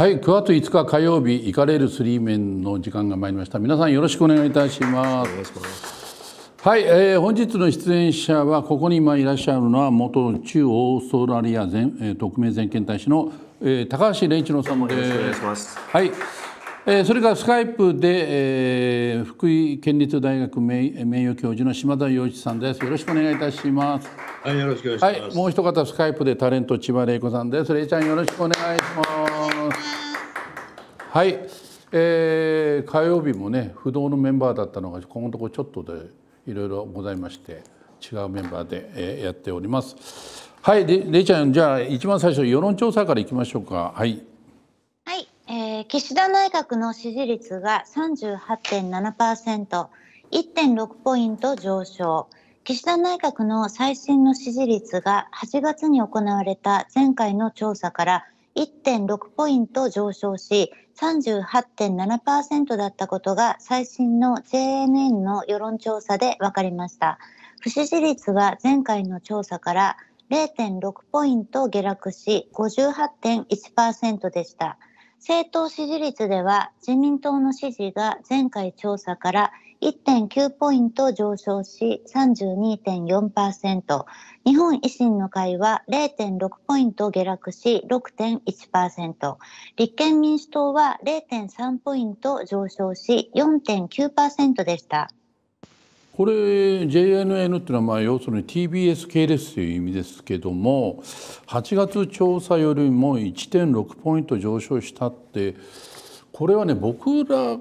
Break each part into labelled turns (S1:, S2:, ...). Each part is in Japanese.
S1: はい9月5日火曜日行かれるスリーメンの時間が参りました皆さんよろしくお願いいたしますはい、えー、本日の出演者はここに今いらっしゃるのは元中オーストラリア全、えー、特命全権大使の、えー、高橋礼一郎さんですはいえー、それからスカイプで、えー、福井県立大学名名誉教授の島田洋一さんです。よろしくお願いいたします。
S2: はい、よろしくお願いします。はい、
S1: もう一方スカイプでタレント千葉玲子さんです。れいちゃんよろしくお願いします。はい、えー、火曜日もね不動のメンバーだったのがこのところちょっとでいろいろございまして違うメンバーで、えー、やっております。はい、れいちゃんじゃあ一番最初世論調査からいきましょうか。はい。
S3: えー、岸田内閣の支持率が38.7%、1.6ポイント上昇。岸田内閣の最新の支持率が8月に行われた前回の調査から1.6ポイント上昇し、38.7%だったことが最新の JNN の世論調査で分かりました。不支持率は前回の調査から0.6ポイント下落し58.1%でした。政党支持率では自民党の支持が前回調査から1.9ポイント上昇し32.4%日本維新の会は0.6ポイント下落し6.1%立憲民主党は0.3ポイント上昇し4.9%でした。
S1: これ JNN っていうのはまあ要するに TBS 系列という意味ですけども8月調査よりも1.6ポイント上昇したってこれはね僕ら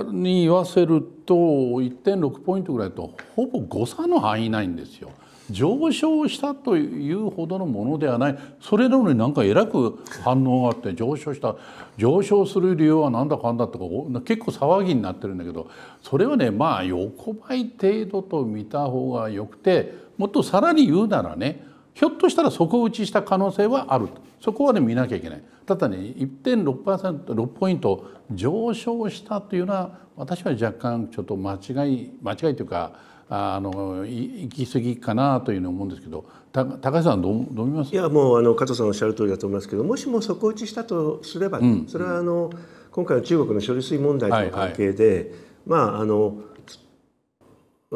S1: に言わせると1.6ポイントぐらいとほぼ誤差の範囲ないんですよ。上昇したというほどのものではないそれなのになんかえらく反応があって上昇した上昇する理由はなんだかんだとか結構騒ぎになってるんだけどそれはねまあ横ばい程度と見た方がよくてもっとさらに言うならねひょっとしたら底打ちした可能性はあるそこはね見なきゃいけない。ただね1.6%、6ポイント上昇したというのは私は若干ちょっと間違い間違いというかあの行き過ぎかなというふうに思うんですけど高橋さんどうどう見ます？
S2: いやもうあの加藤さんおっしゃる通りだと思います。けどもしも底打ちしたとすれば、ねうん、それはあの今回の中国の処理水問題との関係で、はいはい、まああの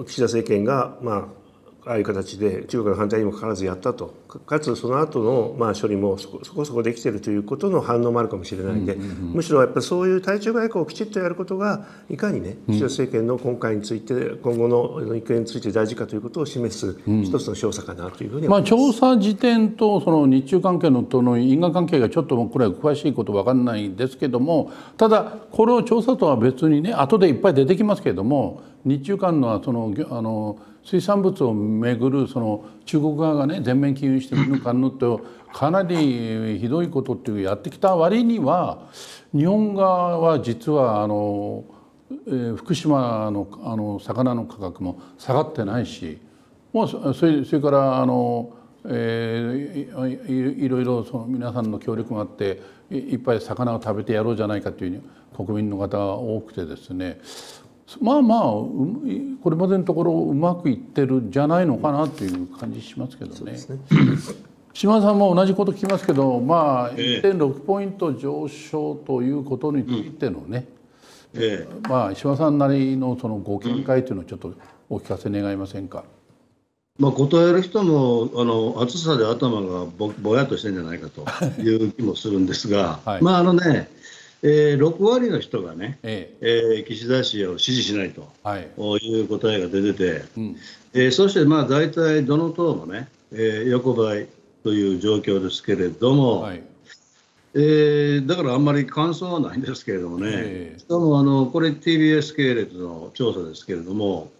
S2: 岸田政権がまあああいう形で中国の反対にもかかわらずやったと。かつその後のまの処理もそこそこできているということの反応もあるかもしれないんで、むしろやっぱりそういう対中外交をきちっとやることがいかにね岸田政権の今回について今後の行方について大事かということを示す一つの調査かなというふうに
S1: まあ、調査時点とその日中関係のとの因果関係がちょっとこれは詳しいこと分かんないんですけどもただこれを調査とは別にね後でいっぱい出てきますけれども日中間のそのあの水産物をめぐるその中国側がね全面禁輸してみるかんぬとかなりひどいことっていうやってきた割には日本側は実はあの、福島のあの魚の価格も下がってないしもうそれそれからあの、えー、いろいろその皆さんの協力があっていっぱい魚を食べてやろうじゃないかという国民の方が多くてですねまあまあこれまでのところうまくいってるんじゃないのかなという感じしますけどね。ね。島田さんも同じこと聞きますけどまあ1.6ポイント上昇ということについてのね、うん。ええ、まあ島田さんなりのそのご見解というのをちょっとお聞かせ願いませんか？
S4: まあ、答える人もあの暑さで頭がぼぼやっとしてんじゃないかという気もするんですが、はい、まああのねえー、6割の人がね、ええ。えー、岸田氏を支持しないと、はい、いう答えが出てて、うん、えー、そしてまあ大体どの党もね、えー、横ばいという状況ですけれども、はい、えー、だからあんまり感想はないんですけれどもね、えー、しかもあのこれ TBS 系列の調査ですけれども、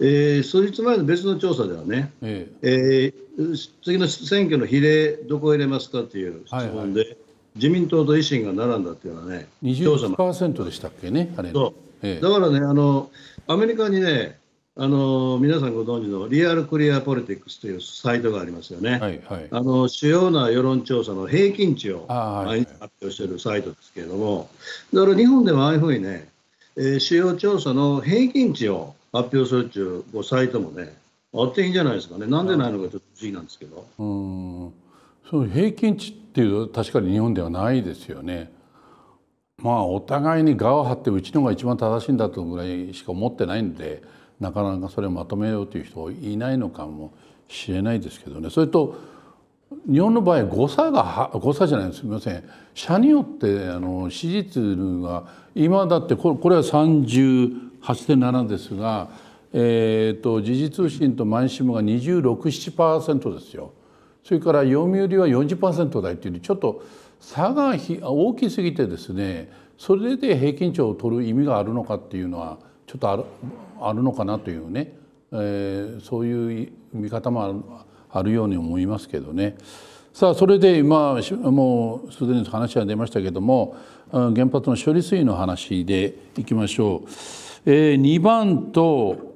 S4: えー、数日前の別の調査ではね、えー、えー、次の選挙の比例どこを入れますかという質問で、はいはい自民党と維新が並んだっていうのはね、
S1: 20%でしたっけね、あれ。
S4: そう、ええ、だからねあの、アメリカにね、あの皆さんご存知のリアルクリアポリティクスというサイトがありますよね、はいはい、あの主要な世論調査の平均値を毎日発表しているサイトですけれども、だから日本でもああいうふうにね、えー、主要調査の平均値を発表するっていうサイトもね、あっていいんじゃないですかね、なんでないのかちょっと不思議なんですけど。
S1: うん。その平均値っていう確かに日本ではないですよね。まあお互いに我を張ってうちのが一番正しいんだとぐらいしか思ってないんでなかなかそれをまとめようという人いないのかもしれないですけどねそれと日本の場合誤差が誤差じゃないすみません社によってあの支持率が今だってこれこれは38.7ですが、えーと、時事通信と毎週が267%ですよ。それから読売は40%台っていうちょっと差が大きすぎてですねそれで平均値を取る意味があるのかっていうのはちょっとあるあるのかなというね、えー、そういう見方もあるように思いますけどね。さあそれで今もうすでに話が出ましたけども原発の処理水の話でいきましょう。えー、2番と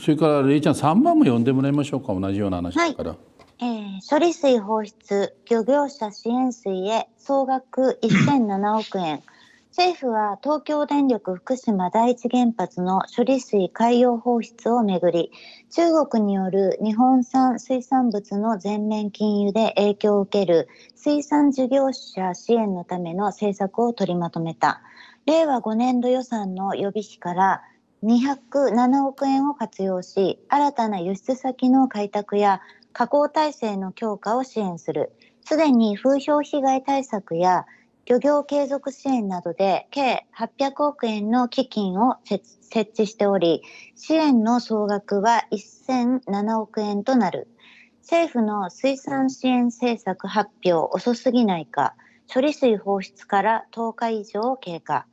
S1: それからレイちゃん3番も読んでもらいましょうか同じような話だから。はい
S3: えー、処理水放出漁業者支援水へ総額1007億円。政府は東京電力福島第一原発の処理水海洋放出をめぐり中国による日本産水産物の全面禁輸で影響を受ける水産事業者支援のための政策を取りまとめた。令和5年度予算の予備費から207億円を活用し新たな輸出先の開拓や加工体制の強化を支援する。すでに風評被害対策や漁業継続支援などで計800億円の基金を設置しており、支援の総額は1007億円となる。政府の水産支援政策発表遅すぎないか、処理水放出から10日以上経過。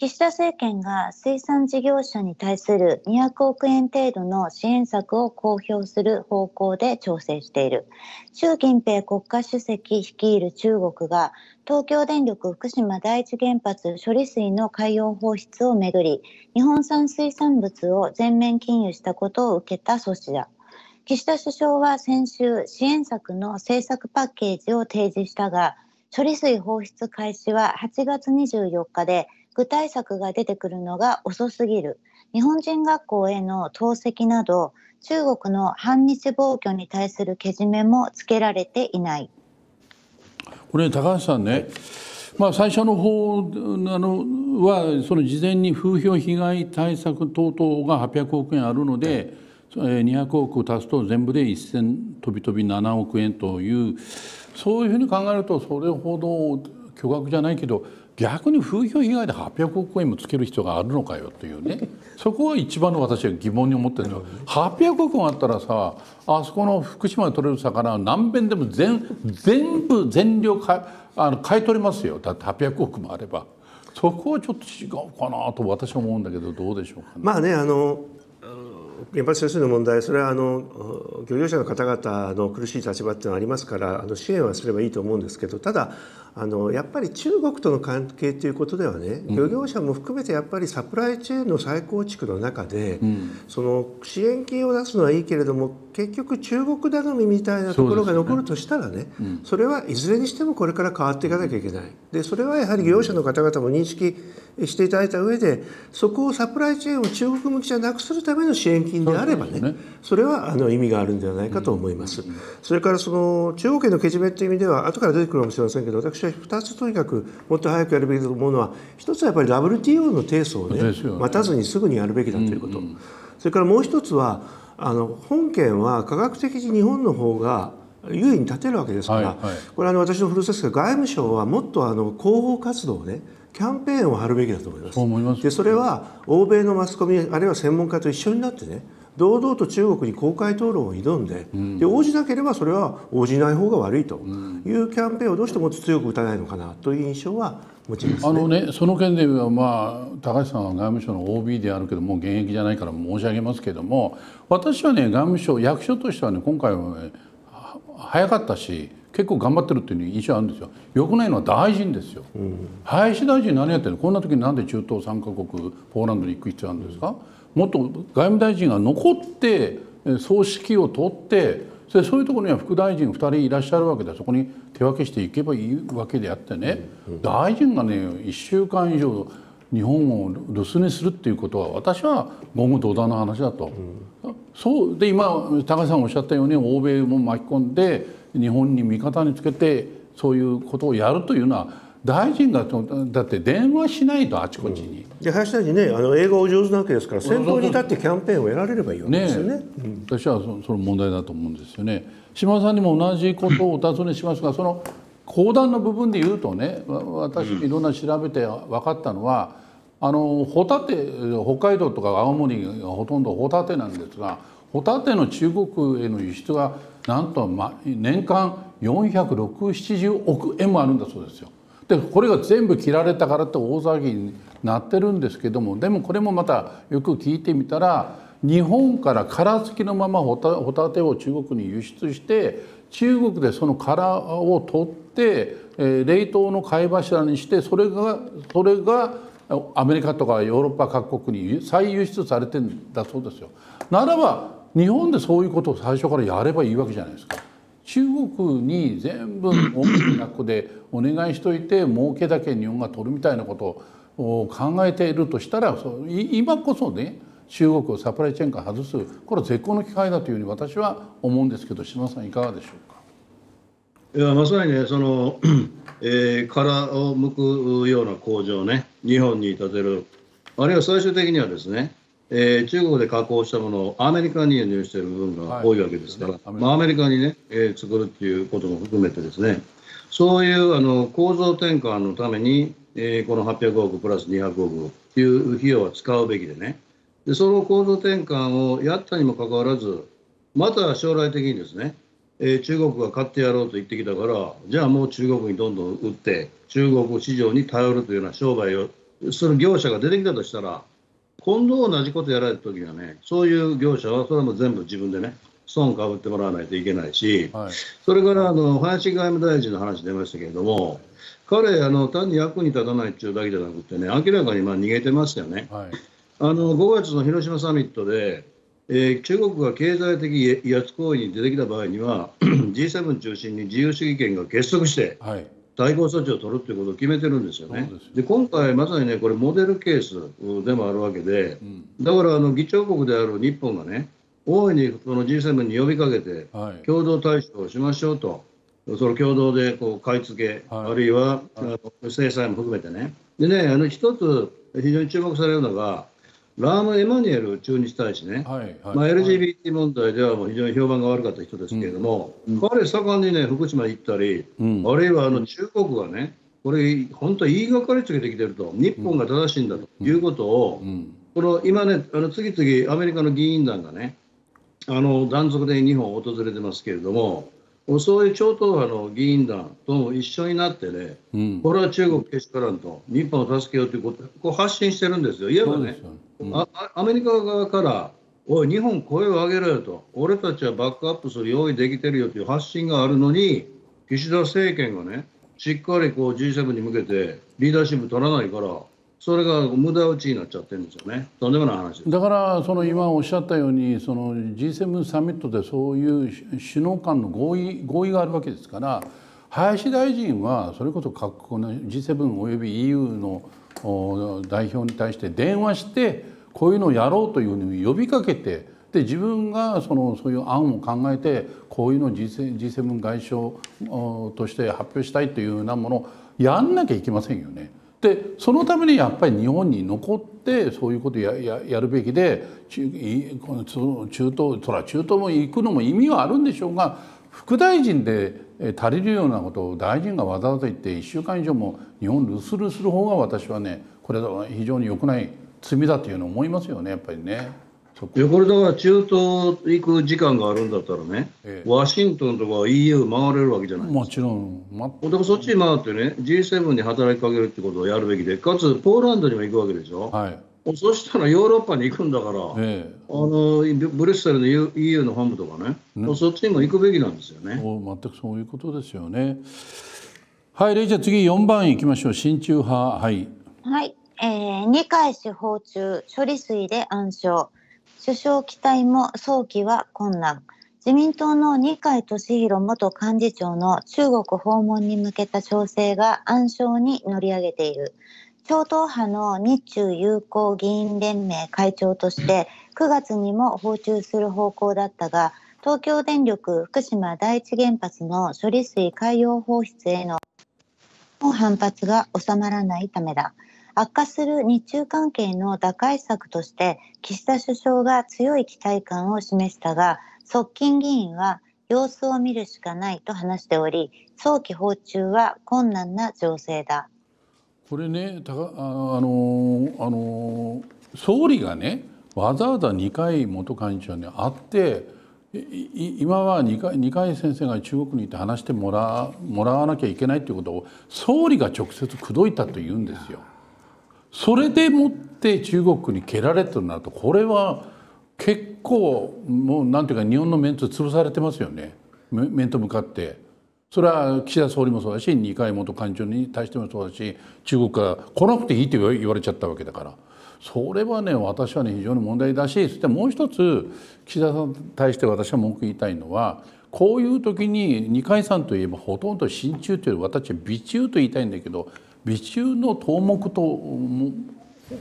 S3: 岸田政権が水産事業者に対する200億円程度の支援策を公表する方向で調整している。習近平国家主席率いる中国が東京電力福島第一原発処理水の海洋放出をめぐり、日本産水産物を全面禁輸したことを受けた措置だ。岸田首相は先週、支援策の政策パッケージを提示したが、処理水放出開始は8月24日で具体策が出てくるのが遅すぎる。日本人学校への投石など中国の反日暴挙に対するけじめもつけられていない。
S1: これ高橋さんね、まあ、最初の方あのはその事前に風評被害対策等々が800億円あるので200億足すと全部で1000飛び飛び7億円というそういうふうに考えるとそれほど巨額じゃないけど逆に風評被害で800億円もつける必要があるのかよというね。そこは一番の私は疑問に思ってるんですよ800億円あったらさあそこの福島で取れる魚何遍でも全全部全量かあの買い取りますよ。だって800億もあれば。そこはちょっと違うかなと私は思うんだけどどうでしょうか、ね、
S2: まあねあの原発処理水の問題それはあの漁業者の方々の苦しい立場っていうのはありますからあの支援はすればいいと思うんですけどただあのやっぱり中国との関係ということではね漁業者も含めてやっぱりサプライチェーンの再構築の中で、うん、その支援金を出すのはいいけれども結局中国頼みみたいなところが残るとしたらね、ねうん、それはいずれにしてもこれから変わっていかなきゃいけない。でそれはやはり漁業者の方々も認識していただいた上でそこをサプライチェーンを中国向きじゃなくするための支援金であればねそれはあの意味があるんではないかと思います。それからその中国へのけじめという意味では後から出てくるかもしれませんけど私は2つとにかくもっと早くやるべきだと思うのは一つはやっぱり WTO の提訴をね待たずにすぐにやるべきだということ。それからもう一つはあの本件は科学的に日本の方が優位に立てるわけですから、はいはい、これあの私の古巣ですが外務省はもっとあの広報活動をねキャンペーンを張るべきだと思います。
S1: ます
S2: でそれは欧米のマスコミあるいは専門家と一緒になってね堂々と中国に公開討論を挑んでうん、で応じなければそれは応じない方が悪いと。いうキャンペーンをどうしても強く打たないのかなという印象は持ちます、ね、
S1: あのねその件では、まあ、高橋さんは外務省の OB であるけどもう現役じゃないから申し上げますけども私はね外務省役所としてはね今回は、ね、早かったし結構頑張ってるっていう印象あるんですよ。よくないのは大臣ですよ。うん、林大臣何やってるの？こんな時になんで中東3カ国ポーランドに行く必要あるんですか、もっと外務大臣が残って葬式を取ってそそういうところには副大臣2人いらっしゃるわけでそこに手分けしていけばいいわけであってね、うん、大臣がね1週間以上日本を留守にするっていうことは私は言語道断の話だと、うん、そうで今高橋さんおっしゃったように欧米も巻き込んで日本に味方につけてそういうことをやるというのは大臣がだって電話しないとあちこちに、
S2: で林大臣ねあの英語お上手なわけですから先頭に立ってキャンペーンをやられればいいわけですよね、ね
S1: うん、私はそその問題だと思うんですよね。島田さんにも同じことをお尋ねしますがその講談の部分で言うとね私いろんな調べて分かったのは、あのホタテ北海道とか青森がほとんどホタテなんですがホタテの中国への輸出がなんと年間460億円もあるんだそうですよ。でこれが全部切られたからって大騒ぎになってるんですけどもでもこれもまたよく聞いてみたら日本から殻付きのままホタテを中国に輸出して中国でその殻を取って、え、冷凍の貝柱にしてそれがそれがアメリカとかヨーロッパ各国に再輸出されてんだそうですよ。ならば日本でそういうことを最初からやればいいわけじゃないですか。中国に全部大きなでお願いしといて儲けだけ日本が取るみたいなことを考えているとしたら今こそね中国をサプライチェーンから外すこれは絶好の機会だというふうに私は思うんですけど島さんいかがでしょうか？
S4: いやまさにねその、えー、殻を剥くような工場ね日本に建てるあるいは最終的にはですね、えー、中国で加工したものをアメリカに輸入している部分が多いわけですから、はい、まあ、アメリカにね、えー、作るっていうことも含めてですね。そういうあの構造転換のために、えー、この800億プラス200億っていう費用は使うべきでね。でその構造転換をやったにもかかわらずまた将来的にですねえー、中国が買ってやろうと言ってきたからじゃあもう中国にどんどん売って中国市場に頼るというような商売をする業者が出てきたとしたら今度同じことやられた時にはねそういう業者はそれも全部自分でね損かぶってもらわないといけないし、はい、それからあの林外務大臣の話出ましたけれども彼あの単に役に立たないっていうだけじゃなくてね明らかにまあ逃げてますよね。はい、あの5月の広島サミットでえー、中国が経済的威圧行為に出てきた場合には G7 中心に自由主義権が結束して、対抗措置を取るということを決めてるんですよね。で今回まさにねこれモデルケースでもあるわけで、うん、だからあの議長国である日本がね大いにその G7 に呼びかけて、共同対処をしましょうと。その共同でこう買い付け、はい、あるいは、はい、制裁も含めてね。でね、あの一つ非常に注目されるのが、ラーム・エマニュエル駐日大使ね、はいはい、まあ、LGBT 問題ではもう非常に評判が悪かった人ですけれども、うん、彼、盛んにね、福島行ったり、うん、あるいはあの中国がね、これ、本当、言いがかりつけてきてると、日本が正しいんだということを、この今ね、あの次々、アメリカの議員団がね、あの断続で日本を訪れてますけれども、そういう超党派の議員団とも一緒になってね、うん、これは中国けしからんと、日本を助けようということを発信してるんですよ。いわばね、アメリカ側から、おい、日本声を上げろよと、俺たちはバックアップする用意できてるよという発信があるのに、岸田政権がね、しっかりこう G7 に向けてリーダーシップ取らないから、それが無駄打ちになっちゃってるんですよね。とんでもない話
S1: だからその今おっしゃったようにその G7 サミットでそういう首脳間の合意合意があるわけですから林大臣はそれこそ各国の G7 および EU の代表に対して電話してこういうのをやろうというふうに呼びかけてで自分がそのそういう案を考えてこういうのを G7 外相として発表したいというようなものをやんなきゃいけませんよね。でそのためにやっぱり日本に残ってそういうことをやややるべきで中中東そら中東も行くのも意味はあるんでしょうが副大臣で足りるようなことを大臣がわざわざ言って1週間以上も日本留守るする方が私はねこれは非常に良くない罪だというのを思いますよねやっぱりね。
S4: いやこれだから中東行く時間があるんだったらね、ええ、ワシントンとか EU 回れるわけじゃない
S1: もちろん、
S4: ま、だからそっちに回ってね G7 に働きかけるってことをやるべきでかつポーランドにも行くわけでしょ、はい、そしたらヨーロッパに行くんだから、ええ、あのブリュッセルの EU の本部とかね、ね。そっちにも行くべきなんですよね。
S1: 全くそういうことですよね。はいじゃあ次4番行きましょう。親中派はい。
S3: はい、えー、二階司法中処理水で暗礁首相期待も早期は困難。自民党の二階俊博元幹事長の中国訪問に向けた調整が暗礁に乗り上げている。超党派の日中友好議員連盟会長として9月にも訪中する方向だったが、東京電力福島第一原発の処理水海洋放出への反発が収まらないためだ。悪化する日中関係の打開策として岸田首相が強い期待感を示したが側近議員は様子を見るしかないと話しており早期訪中は困難な情勢だ
S1: これねあのあの総理がねわざわざ二階元幹事長に会って今は二階二階先生が中国に行って話してもらもらわなきゃいけないということを総理が直接口説いたと言うんですよ。それでもって中国に蹴られてるなとこれは結構もうなんていうか日本のメンツ潰されてますよね面と向かって。それは岸田総理もそうだし二階元幹事長に対してもそうだし中国から来なくていいって言われちゃったわけだからそれはね私はね非常に問題だしそしてもう一つ岸田さんに対して私は文句言いたいのはこういう時に二階さんといえばほとんど親中という私は美中と言いたいんだけど美中の頭目と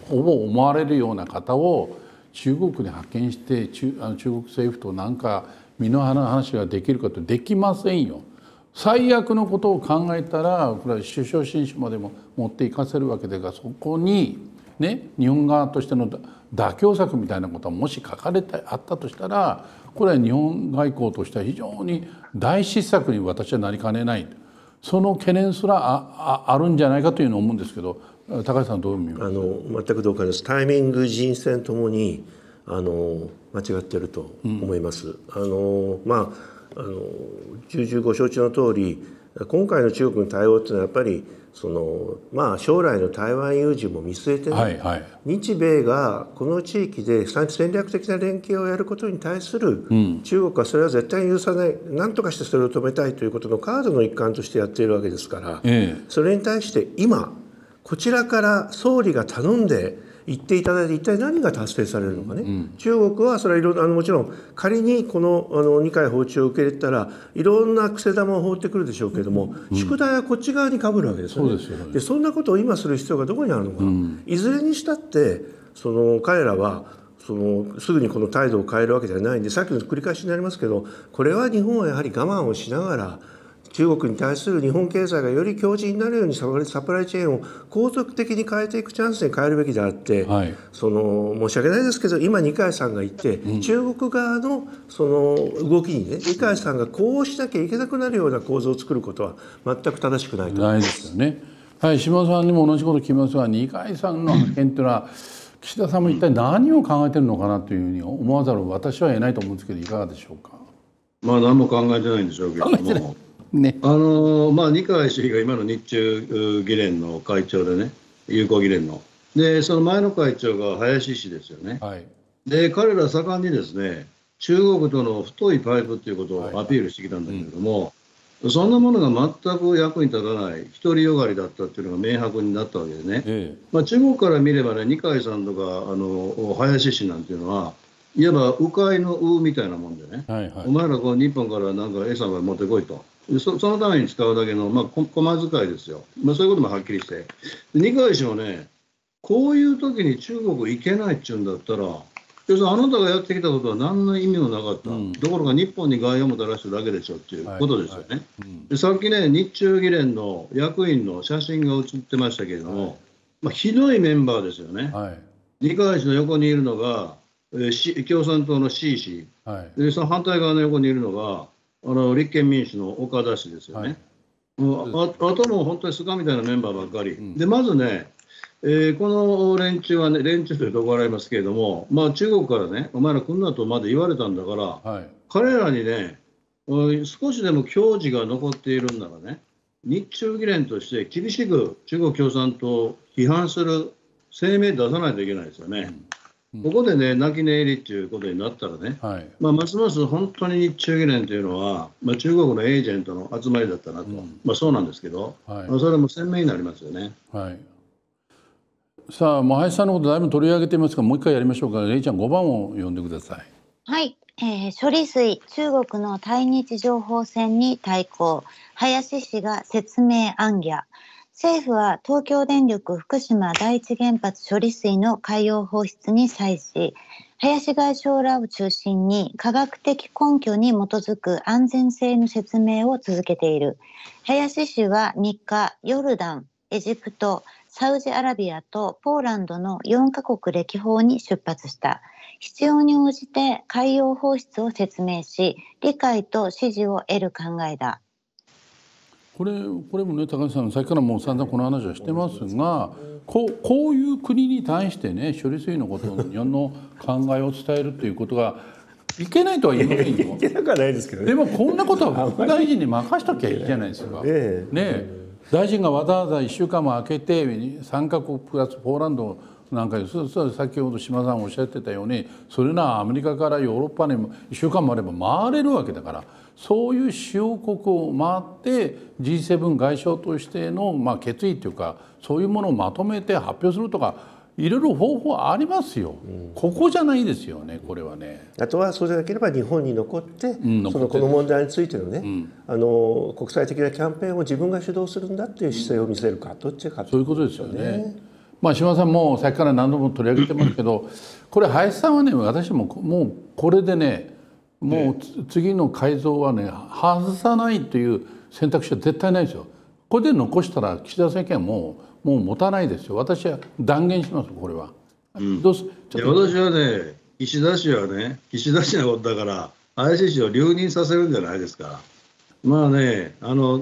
S1: ほぼ思われるような方を中国に派遣して中あの中国政府と何か身の花話ができるかとできませんよ。最悪のことを考えたらこれは首相新書までも持っていかせるわけですがそこにね日本側としての妥協策みたいなことがもし書かれてあったとしたらこれは日本外交としては非常に大失策に私はなりかねない。その懸念すらああるんじゃないかというのを思うんですけど高橋さんどう見
S2: あの全く同感ですタイミング人選ともにあの間違っていると思います。うん、あのまああの重々ご承知の通り今回の中国の対応っていうのはやっぱりそのまあ将来の台湾有事も見据えて、ねはいはい、日米がこの地域で戦略的な連携をやることに対する、中国はそれは絶対に許さない何とかしてそれを止めたいということのカードの一環としてやっているわけですから、ええ、それに対して今こちらから総理が頼んで言っていただいて一体何が達成されるのかね、うん、中国はそれはいろあのもちろん仮にこのあの二階訪中を受け入れたらいろんな癖玉を放ってくるでしょうけれども、うん、宿題はこっち側にかぶるわけですよね。そで、ね、そんなことを今する必要がどこにあるのか、うん、いずれにしたってその彼らはそのすぐにこの態度を変えるわけではないんでさっきの繰り返しになりますけどこれは日本はやはり我慢をしながら中国に対する日本経済がより強靭になるようにサプライチェーンを継続的に変えていくチャンスに変えるべきであって、はい、その申し訳ないですけど今二階さんが言って、うん、中国側のその動きにね二階さんがこうしなきゃいけなくなるような構造を作ることは全く正しくないと思います。ですよね
S1: はい、島さんにも同じこと聞きますが二階さんの発見というのは岸田さんも一体何を考えてるのかなというふうに思わざるを私は得ないと思うんですけどいかがでしょうか？
S4: まあ何も考えてないんでしょうけども。ね、あのまあ、二階氏が今の日中議連の会長でね、友好議連の。で、その前の会長が林氏ですよね。はい、で、彼ら盛んにですね、中国との太いパイプっていうことをアピールしてきたんだけれども、はいうん、そんなものが全く役に立たない、独りよがりだったっていうのが明白になったわけでね、ええ、まあ、中国から見ればね、二階さんとかあの林氏なんていうのは、いわば迂回の鵜みたいなもんでね、はいはい、お前らこう日本からなんか餌を持ってこいと。そそのために使うだけの、まあ、駒遣いですよ、まあ、そういうこともはっきりして、二階氏もね、こういう時に中国行けないっちゅうんだったら、要するにあなたがやってきたことは何の意味もなかった、うん、ところが日本に害をもたらしただけでしょっていうことですよね。はい。はいうん、でさっきね、日中議連の役員の写真が写ってましたけれども、はい、まあ、ひどいメンバーですよね。はい、二階氏の横にいるのが、えー、共産党の C 氏、はい、でその反対側の横にいるのが、あの立憲民主の岡田氏ですよね。はい、ああとも本当に菅みたいなメンバーばっかり。うん、でまずね、えー、この連中はね、連中というと怒られますけれども、まあ、中国からね、お前ら来んなとまで言われたんだから、はい、彼らにね、少しでも矜持が残っているんならね、日中議連として厳しく中国共産党を批判する声明出さないといけないですよね。うんここでね、泣き寝入りっていうことになったらね、はい、まあ、ますます本当に日中議連というのは、まあ、中国のエージェントの集まりだったなと、うん、まあ、そうなんですけど、はい、まあ、それも鮮明になりますよね。はい
S1: さあ、もう林さんのことだいぶ取り上げてますが、もう一回やりましょうか。レイちゃん、5番を読んでください。
S3: はい、えー、処理水、中国の対日情報戦に対抗、林氏が説明暗挙。政府は東京電力福島第一原発処理水の海洋放出に際し、林外相らを中心に科学的根拠に基づく安全性の説明を続けている。林氏は3日、ヨルダン、エジプト、サウジアラビアとポーランドの4カ国歴訪に出発した。必要に応じて海洋放出を説明し、理解と支持を得る考えだ。
S1: これこれもね高橋さんさっきからもう散々この話はしてますがこうこういう国に対してね処理水のことを日本の考えを伝えるということがいけないとは言いませんよ。いけなくはないですけど、ね、でもこんなことは副大臣に任しときゃいいじゃないですか。えね大臣がわざわざ1週間も空けて3か国プラスポーランドなんか先ほど島さんおっしゃってたようにそれならアメリカからヨーロッパに1週間もあれば回れるわけだからそういう主要国を回って G7 外相としてのまあ決意というかそういうものをまとめて発表するとかいろいろ方法ありますよ、うん、ここじゃないですよねこれはね。
S2: あとはそうじゃなければ日本に残って、うん、そのこの問題についてのね、うん、あの国際的なキャンペーンを自分が主導するんだっていう姿勢を見せるかどっちか
S1: そういうことですよね。まあ、島さんもさっきから何度も取り上げてますけどこれ林さんはね私ももうこれでねもう次の改造はね外さないという選択肢は絶対ないですよ。これで残したら岸田政権はもうもう持たないですよ。私は断言しますこれは。
S4: うん、どうす私はね岸田氏はね岸田氏のことだから林氏を留任させるんじゃないですか。まあねあの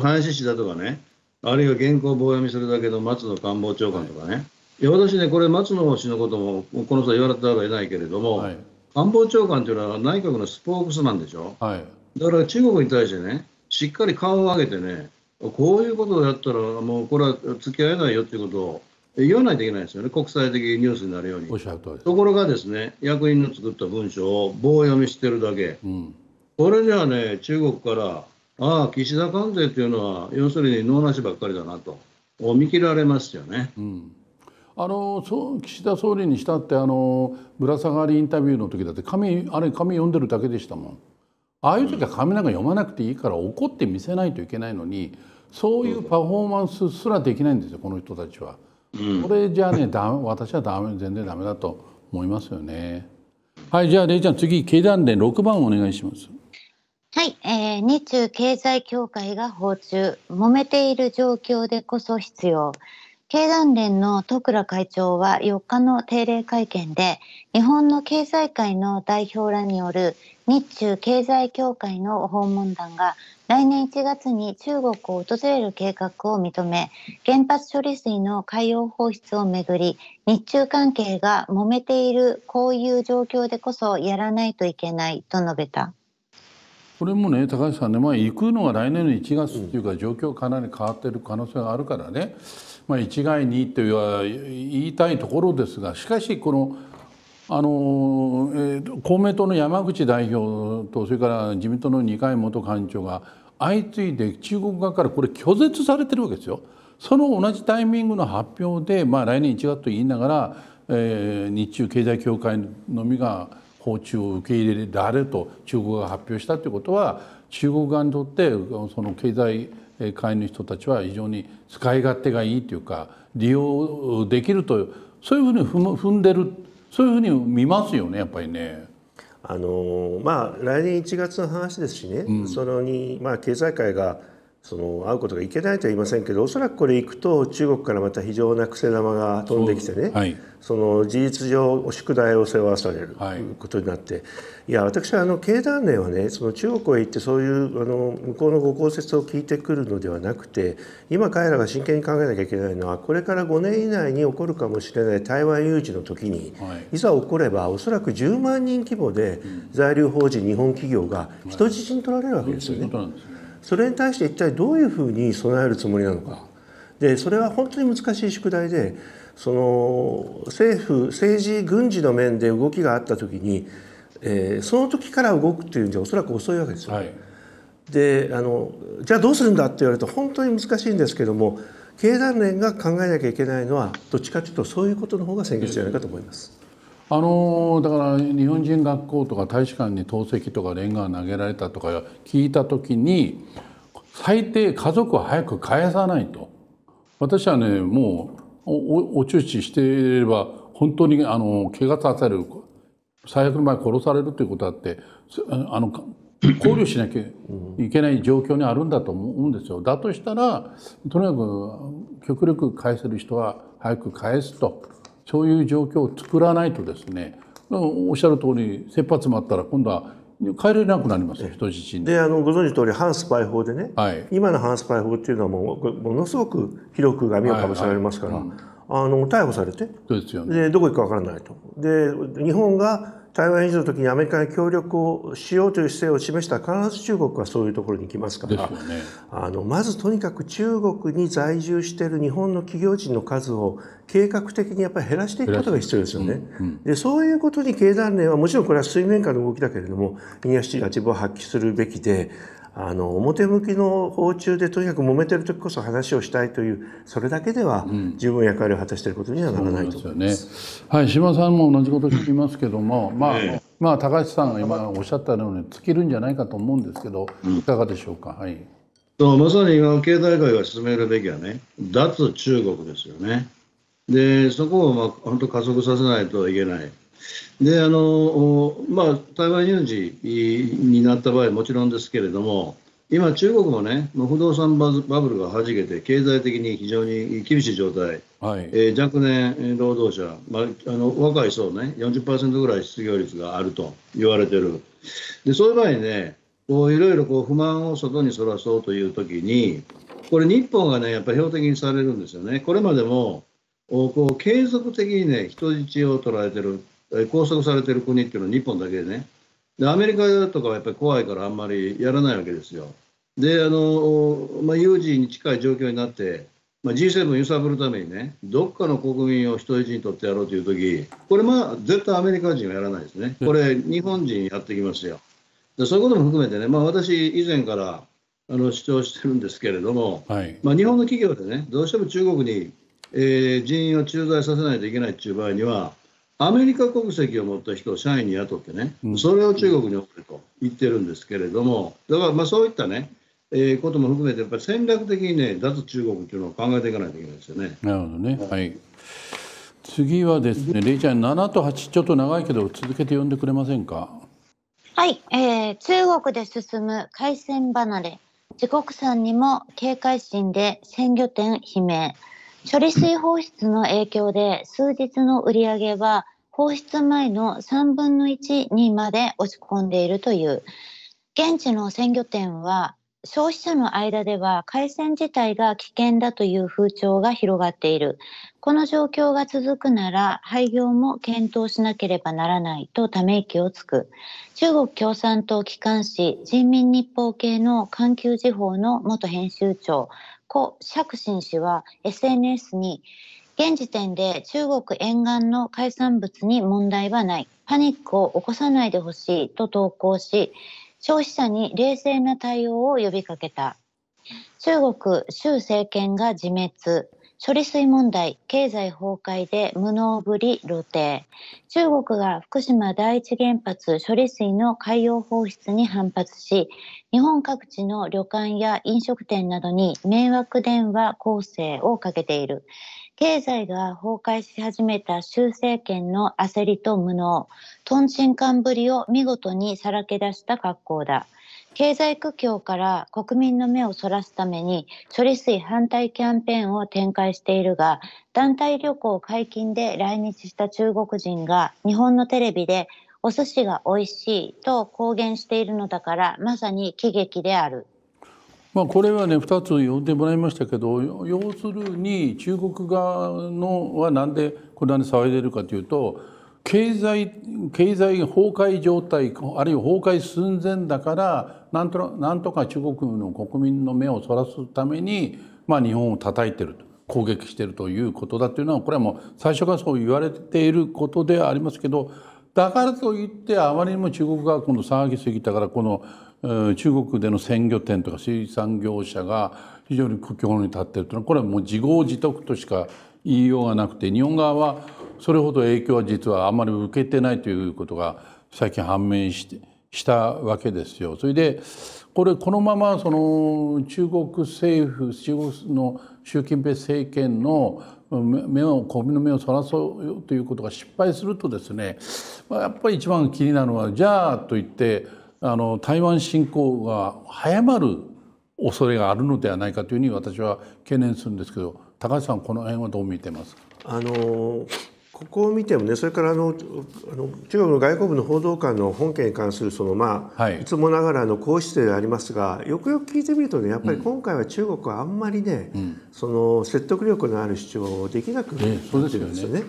S4: 林氏だとかねあるいは原稿を棒読みするだけの松野官房長官とかね。いや私ねこれ松野氏のこともこの際言われたら得ないけれども、はい官房長官というのは内閣のスポークスマンでしょ、はい、だから中国に対してね、しっかり顔を上げてね、こういうことをやったら、もうこれは付き合えないよっていうことを言わないといけないですよね、国際的ニュースになるように。ところがですね、役員の作った文章を棒読みしてるだけ、うん、これじゃあね、中国から、ああ、岸田関税っていうのは、要するに能なしばっかりだなと、見切られますよね。うん
S1: あのそう岸田総理にしたってあのぶら下がりインタビューの時だって紙あれ紙読んでるだけでしたもんああいう時は紙なんか読まなくていいから怒って見せないといけないのにそういうパフォーマンスすらできないんですよこの人たちは。これじゃあねだ私はダメ全然ダメだと思いますよね。はいじゃあれいちゃん次経団連6番お願いします。
S3: はい、えー、日中経済協会が訪中揉めている状況でこそ必要経団連の戸倉会長は4日の定例会見で、日本の経済界の代表らによる日中経済協会の訪問団が来年1月に中国を訪れる計画を認め、原発処理水の海洋放出をめぐり、日中関係が揉めているこういう状況でこそやらないといけないと述べた。
S1: これもね高橋さんね、まあ、行くのが来年の1月っていうか状況かなり変わってる可能性があるからね、まあ、一概にとは言いたいところですがしかしこのあの、えー、公明党の山口代表とそれから自民党の二階元幹事長が相次いで中国側からこれ拒絶されてるわけですよ。その同じタイミングの発表で、まあ、来年1月と言いながら、えー、日中経済協会のみが訪中を受け入れられると中国が発表したということは中国側にとってその経済会員の人たちは非常に使い勝手がいいというか利用できるとそういうふうに踏んでるそういうふうに見ますよねやっぱりね。
S2: あのまあ来年1月の話ですしね、うん、そのにまあ経済界がその会うことがいけないとは言いませんけどおそらくこれ行くと中国からまた非常な癖玉が飛んできてね、はい、その事実上宿題を背負わされるとい。うことになって、はい、いや私はあの経団連はねその中国へ行ってそういうあの向こうのご公説を聞いてくるのではなくて今彼らが真剣に考えなきゃいけないのはこれから5年以内に起こるかもしれない台湾有事の時に、はい、いざ起こればおそらく10万人規模で在留邦人日本企業が人質に取られるわけですよね。それに対して一体どういうふうに備えるつもりなのかでそれは本当に難しい宿題でその政府政治軍事の面で動きがあった時に、えー、その時から動くっていうんじゃおそらく遅いわけですよ。はい、であのじゃあどうするんだって言われると本当に難しいんですけども経団連が考えなきゃいけないのはどっちかというとそういうことの方が先決じゃないかと思います。
S1: あのだから日本人学校とか大使館に投石とかレンガを投げられたとか聞いた時に最低家族は早く返さないと私はねもうおお注視していれば本当にあの怪我させる最悪の場合殺されるということだってあの考慮しなきゃいけない状況にあるんだと思うんですよ。だとしたらとにかく極力返せる人は早く返すとそういう状況を作らないとですねおっしゃる通り切羽詰まったら今度は帰れなくなります人質
S2: に。であのご存知の通り反スパイ法でね、はい、今の反スパイ法っていうのはもうものすごく広く網をかぶせられますから、はい。はい。うん、あの逮捕されて
S1: そうですよ、
S2: ね、でどこ行くかわからないと。で日本が台湾有事の時にアメリカに協力をしようという姿勢を示したら必ず中国はそういうところに行きますから、ね、あのまずとにかく中国に在住している日本の企業人の数を計画的にやっぱり減らしていくことが必要ですよね。うんうん、でそういうことに経団連はもちろんこれは水面下の動きだけれども右足立場を発揮するべきであの表向きの訪中でとにかく揉めてる時こそ話をしたいというそれだけでは十分役割を果たしていることにはならないと思います。
S1: うん、ね、はい、島さんも同じこと聞きますけども、まあ、えー、まあ高橋さんが今おっしゃったように尽きるんじゃないかと思うんですけど、いかがでしょうか？はい。
S4: そうまさに今経済界が進めるべきはね、脱中国ですよね。で、そこをまあ本当加速させないといけない。であのまあ、台湾有事になった場合もちろんですけれども、今、中国もね、不動産バブルがはじけて、経済的に非常に厳しい状態、はい。えー、若年労働者、まあ、あの若い層ね、40%ぐらい失業率があると言われてる、でそういう場合ね、こういろいろこう不満を外にそらそうというときに、これ、日本がね、やっぱり標的にされるんですよね。これまでもこう継続的にね、人質を捉えてる拘束されてる国っていうのは日本だけでね。で、アメリカとかはやっぱり怖いからあんまりやらないわけですよ。で、あの、まあ、有事に近い状況になって、まあ、G7 揺さぶるためにね、どっかの国民を人質に取ってやろうというとき、これまあ、絶対アメリカ人はやらないですね。これ、日本人やってきますよ。でそういうことも含めてね、まあ、私、以前からあの主張してるんですけれども、はい、まあ、日本の企業でね、どうしても中国に、えー、人員を駐在させないといけないという場合には、アメリカ国籍を持った人を社員に雇ってね、それを中国に送ると言ってるんですけれども、だからまあそういったね、えー、ことも含めて、やっぱり戦略的にね、脱中国っていうのを考えていかないといけないですよね。
S1: なるほどね。はい。次はですね、レイちゃん、7と8、ちょっと長いけど、続けて読んでくれませんか？
S3: はい、えー、中国で進む海鮮離れ、自国産にも警戒心で鮮魚店悲鳴。処理水放出の影響で数日の売り上げは放出前の3分の1にまで落ち込んでいるという。現地の鮮魚店は消費者の間では海鮮自体が危険だという風潮が広がっている。この状況が続くなら廃業も検討しなければならないとため息をつく。中国共産党機関紙人民日報系の環球時報の元編集長故釈信氏は SNS に現時点で中国沿岸の海産物に問題はない。パニックを起こさないでほしいと投稿し、消費者に冷静な対応を呼びかけた。中国、習政権が自滅。処理水問題、経済崩壊で無能ぶり露呈。中国が福島第一原発処理水の海洋放出に反発し、日本各地の旅館や飲食店などに迷惑電話攻勢をかけている。経済が崩壊し始めた習政権の焦りと無能、トンチンカンぶりを見事にさらけ出した格好だ。経済苦境から国民の目をそらすために処理水反対キャンペーンを展開しているが団体旅行解禁で来日した中国人が日本のテレビでお寿司が美味しいと公言しているのだからまさに喜劇である。
S1: まあ、これはね2つ読んでもらいましたけど要するに中国側のはなんでこれだけ騒いでるかというと経済経済崩壊状態あるいは崩壊寸前だからなんとなんとか中国の国民の目をそらすために、まあ、日本を叩いてると攻撃してるということだというのはこれはもう最初からそう言われていることではありますけどだからといってあまりにも中国が今度騒ぎすぎたからこの中国での鮮魚店とか水産業者が非常に苦境に立っているというのはこれはもう自業自得としか言いようがなくて日本側はそれほど影響は実はあまり受けてないということが最近判明してしたわけですよ。それでこれこのままその中国政府中国の習近平政権の目を国民の目をそらそうということが失敗するとですねやっぱり一番気になるのはじゃあといってあの台湾侵攻が早まる恐れがあるのではないかというふうに私は懸念するんですけど高橋さんこの辺はどう見てますか？
S2: あのここを見てもねそれからあのあの中国の外交部の報道官の本件に関するそのまあ、はい、いつもながらの皇室でありますがよくよく聞いてみるとねやっぱり今回は中国はあんまりね、うん、その説得力のある主張をできなくなってるんですよね。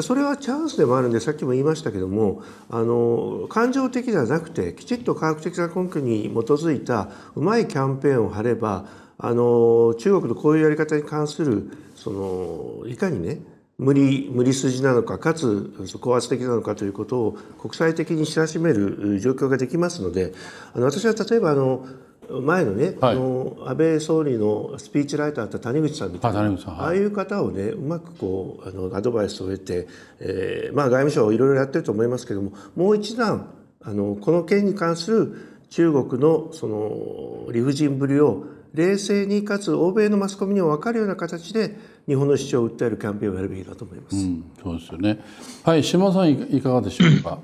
S2: そそれはチャンスでもあるんでさっきも言いましたけどもあの感情的ではなくてきちっと科学的な根拠に基づいたうまいキャンペーンを張ればあの中国のこういうやり方に関するそのいかにね無理無理筋なのかかつ高圧的なのかということを国際的に知らしめる状況ができますのであの私は例えばあの前のね、はい、あの安倍総理のスピーチライターだった谷口さんみたいな、はい、ああいう方をねうまくこうあのアドバイスを得て、えー、まあ外務省いろいろやってると思いますけどももう一段あのこの件に関する中国のその理不尽ぶりを冷静にかつ欧米のマスコミにも分かるような形で日本の主張を訴えるキャンペーンをやるべきだと思います。うん、
S1: そうですよね。はい、島さんいかがでしょうか？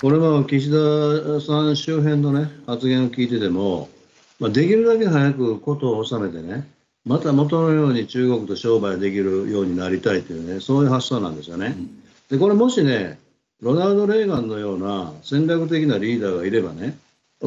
S4: これは岸田さん周辺のね発言を聞いてても、まあ、できるだけ早く事を収めてね、また元のように中国と商売できるようになりたいというね、そういう発想なんですよね。で、これもしね、ロナルド・レーガンのような戦略的なリーダーがいればね、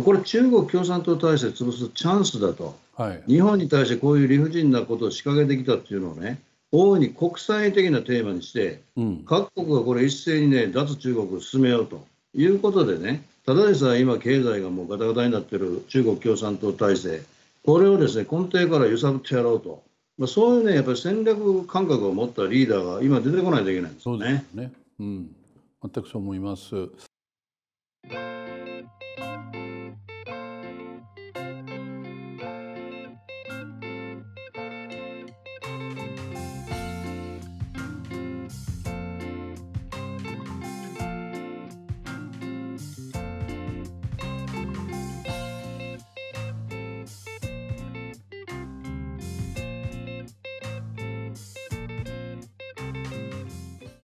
S4: これ中国共産党体制潰すチャンスだと。はい、日本に対してこういう理不尽なことを仕掛けてきたっていうのをね大いに国際的なテーマにして、うん、各国がこれ一斉にね脱中国を進めようということでねただでさえ今経済がもうガタガタになってる中国共産党体制これをですね根底から揺さぶってやろうと、まあ、そういうねやっぱり戦略感覚を持ったリーダーが今出てこないといけないんですよね。そうですね
S1: うん、全くそう思います。